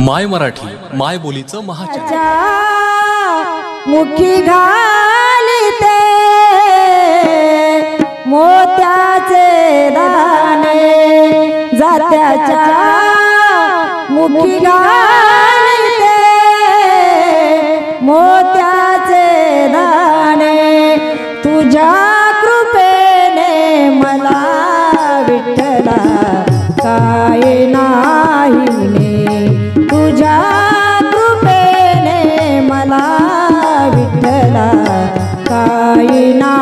माय मराठी माय बोलीचं महाचॅनल त्याच्या मुखी मोत्याचे दाणे. जात्याच्या मुखी घालते मोत्याचे दाणे. तुझ्या कृपेने मला विठ्ठला काय ना হয় না